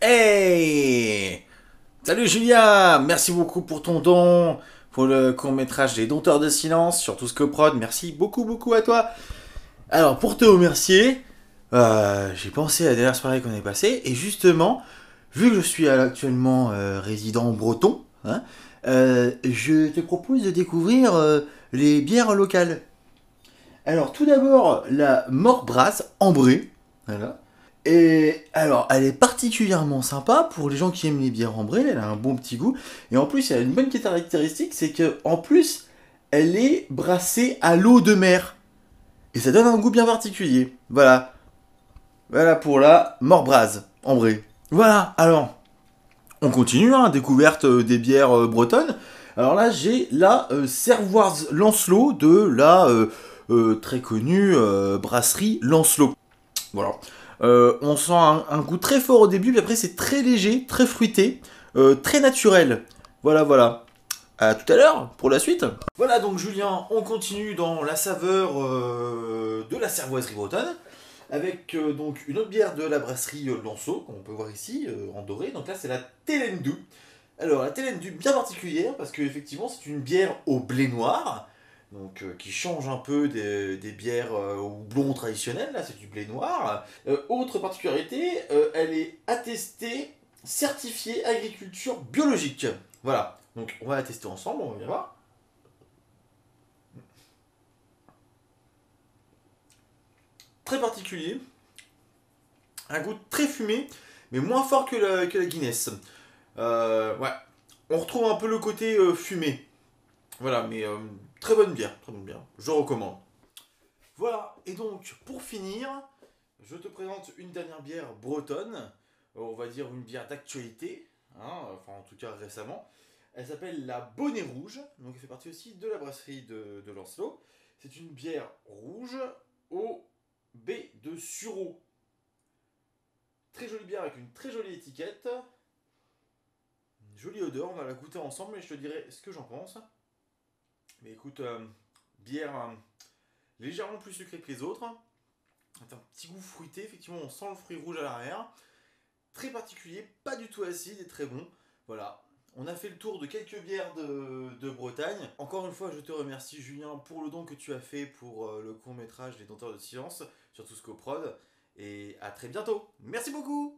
Hey Salut Julien Merci beaucoup pour ton don, pour le court métrage des Dompteurs de Silence, sur tout ce que prod. Merci beaucoup beaucoup à toi. Alors pour te remercier, euh, j'ai pensé à la dernière soirée qu'on est passée, et justement, vu que je suis actuellement euh, résident breton, hein, euh, je te propose de découvrir les bières locales. Alors tout d'abord, la Morbrasse ambrée. Voilà. Et alors, elle est particulièrement sympa pour les gens qui aiment les bières ambrées, elle a un bon petit goût. Et en plus, elle a une bonne caractéristique, c'est que en plus, elle est brassée à l'eau de mer. Et ça donne un goût bien particulier. Voilà. Voilà pour la Morbrase ambrée. Voilà, alors, on continue, hein, découverte euh, des bières euh, bretonnes. Alors là, j'ai la euh, Servoise Lancelot de la très connue brasserie Lancelot. Voilà. Euh, on sent un, goût très fort au début, puis après c'est très léger, très fruité, euh, très naturel. Voilà, voilà. À tout à l'heure pour la suite. Voilà donc Julien, on continue dans la saveur euh, de la cervoiserie bretonne avec donc une autre bière de la brasserie Lanceau, qu'on peut voir ici en doré. Donc là c'est la Telendu. Alors la Telendu bien particulière parce que effectivement c'est une bière au blé noir. Donc, euh, qui change un peu des, bières euh, au blond traditionnelles, là c'est du blé noir. Euh, autre particularité, euh, elle est attestée, certifiée agriculture biologique. Voilà, donc on va la tester ensemble, on va bien voir. Très particulier, un goût très fumé, mais moins fort que la, que la Guinness. Ouais, on retrouve un peu le côté fumé. Voilà, mais euh, très bonne bière, très bonne bière. Je recommande. Voilà, et donc pour finir, je te présente une dernière bière bretonne. Euh, On va dire une bière d'actualité, hein, enfin en tout cas récemment. Elle s'appelle la Bonnet Rouge, donc elle fait partie aussi de la brasserie de, de Lancelot. C'est une bière rouge au baie de sureau. Très jolie bière avec une très jolie étiquette. Jolie odeur, on va la goûter ensemble et je te dirai ce que j'en pense. Mais écoute, euh, bière euh, légèrement plus sucrée que les autres. Un petit goût fruité, effectivement on sent le fruit rouge à l'arrière. Très particulier, pas du tout acide et très bon. Voilà, on a fait le tour de quelques bières de, Bretagne. Encore une fois, je te remercie Julien pour le don que tu as fait pour euh, le court métrage Les Dompteurs de Silence sur Tusco Prod. Et à très bientôt. Merci beaucoup